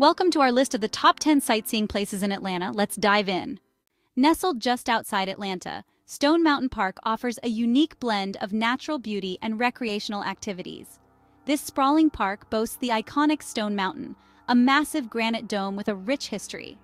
Welcome to our list of the top 10 sightseeing places in Atlanta. Let's dive in. Nestled just outside Atlanta, Stone Mountain Park offers a unique blend of natural beauty and recreational activities. This sprawling park boasts the iconic Stone Mountain, a massive granite dome with a rich history.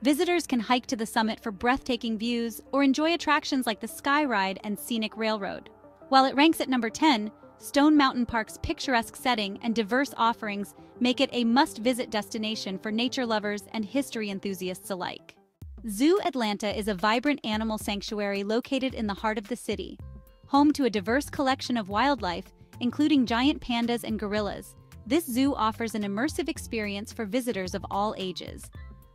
Visitors can hike to the summit for breathtaking views or enjoy attractions like the Sky Ride and Scenic Railroad. While it ranks at number 10, Stone Mountain Park's picturesque setting and diverse offerings make it a must-visit destination for nature lovers and history enthusiasts alike. Zoo Atlanta is a vibrant animal sanctuary located in the heart of the city. Home to a diverse collection of wildlife, including giant pandas and gorillas, this zoo offers an immersive experience for visitors of all ages.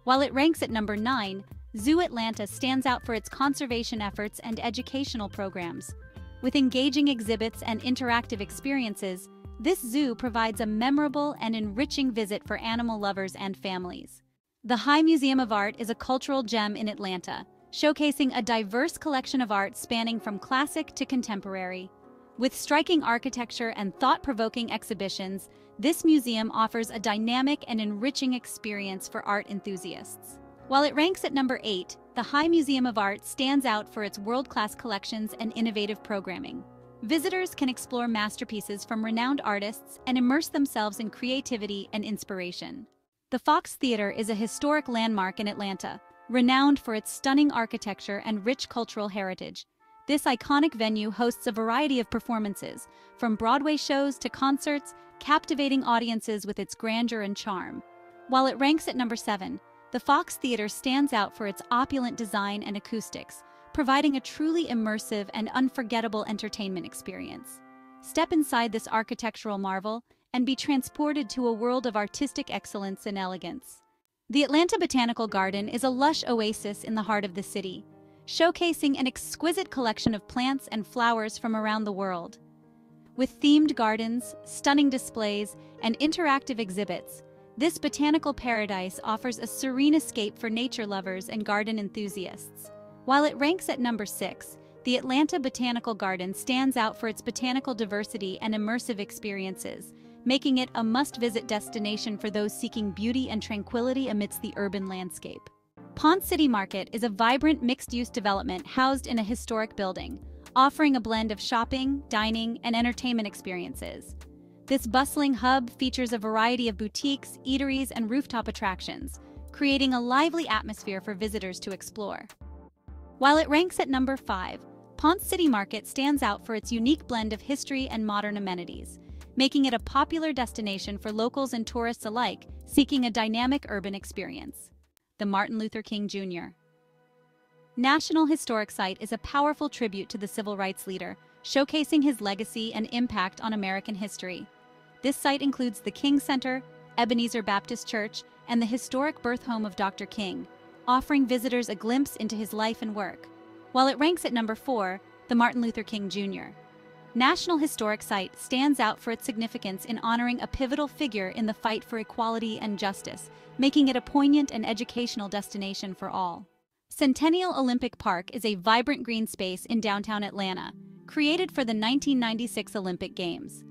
While it ranks at number 9, Zoo Atlanta stands out for its conservation efforts and educational programs. With engaging exhibits and interactive experiences, this zoo provides a memorable and enriching visit for animal lovers and families. The High Museum of Art is a cultural gem in Atlanta, showcasing a diverse collection of art spanning from classic to contemporary. With striking architecture and thought-provoking exhibitions, this museum offers a dynamic and enriching experience for art enthusiasts. While it ranks at number 8, the High Museum of Art stands out for its world-class collections and innovative programming. Visitors can explore masterpieces from renowned artists and immerse themselves in creativity and inspiration. The Fox Theater is a historic landmark in Atlanta, renowned for its stunning architecture and rich cultural heritage. This iconic venue hosts a variety of performances, from Broadway shows to concerts, captivating audiences with its grandeur and charm. While it ranks at number 7, the Fox Theater stands out for its opulent design and acoustics, providing a truly immersive and unforgettable entertainment experience. Step inside this architectural marvel and be transported to a world of artistic excellence and elegance. The Atlanta Botanical Garden is a lush oasis in the heart of the city, showcasing an exquisite collection of plants and flowers from around the world. With themed gardens, stunning displays, and interactive exhibits, this botanical paradise offers a serene escape for nature lovers and garden enthusiasts. While it ranks at number 6, the Atlanta Botanical Garden stands out for its botanical diversity and immersive experiences, making it a must-visit destination for those seeking beauty and tranquility amidst the urban landscape. Ponce City Market is a vibrant mixed-use development housed in a historic building, offering a blend of shopping, dining, and entertainment experiences. This bustling hub features a variety of boutiques, eateries, and rooftop attractions, creating a lively atmosphere for visitors to explore. While it ranks at number 5, Ponce City Market stands out for its unique blend of history and modern amenities, making it a popular destination for locals and tourists alike seeking a dynamic urban experience. The Martin Luther King Jr. National Historic Site is a powerful tribute to the civil rights leader, showcasing his legacy and impact on American history. This site includes the King Center, Ebenezer Baptist Church, and the historic birth home of Dr. King, offering visitors a glimpse into his life and work. While it ranks at number four, the Martin Luther King Jr. National Historic Site stands out for its significance in honoring a pivotal figure in the fight for equality and justice, making it a poignant and educational destination for all. Centennial Olympic Park is a vibrant green space in downtown Atlanta, created for the 1996 Olympic Games.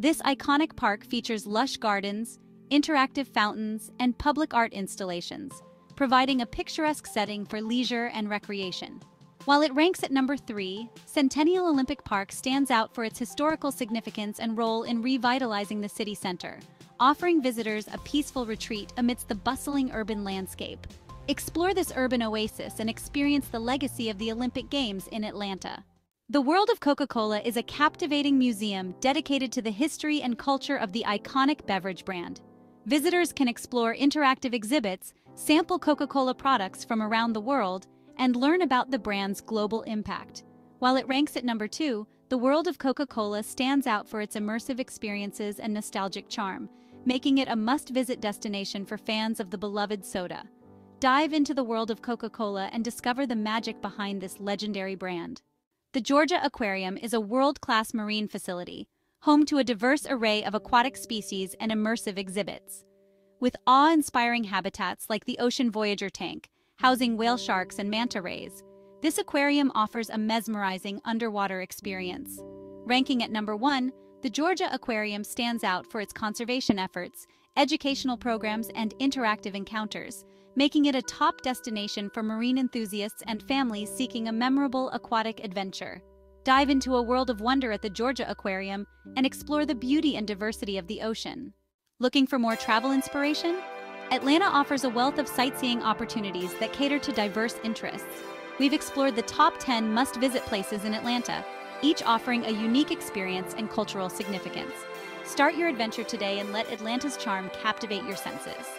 This iconic park features lush gardens, interactive fountains, and public art installations, providing a picturesque setting for leisure and recreation. While it ranks at number three, Centennial Olympic Park stands out for its historical significance and role in revitalizing the city center, offering visitors a peaceful retreat amidst the bustling urban landscape. Explore this urban oasis and experience the legacy of the Olympic Games in Atlanta. The World of Coca-Cola is a captivating museum dedicated to the history and culture of the iconic beverage brand. Visitors can explore interactive exhibits, sample Coca-Cola products from around the world, and learn about the brand's global impact. While it ranks at number two, the World of Coca-Cola stands out for its immersive experiences and nostalgic charm, making it a must-visit destination for fans of the beloved soda. Dive into the world of Coca-Cola and discover the magic behind this legendary brand. The Georgia Aquarium is a world-class marine facility, home to a diverse array of aquatic species and immersive exhibits. With awe-inspiring habitats like the Ocean Voyager tank, housing whale sharks and manta rays, this aquarium offers a mesmerizing underwater experience. Ranking at number one, the Georgia Aquarium stands out for its conservation efforts, educational programs, and interactive encounters, making it a top destination for marine enthusiasts and families seeking a memorable aquatic adventure. Dive into a world of wonder at the Georgia Aquarium and explore the beauty and diversity of the ocean. Looking for more travel inspiration? Atlanta offers a wealth of sightseeing opportunities that cater to diverse interests. We've explored the top 10 must-visit places in Atlanta, each offering a unique experience and cultural significance. Start your adventure today and let Atlanta's charm captivate your senses.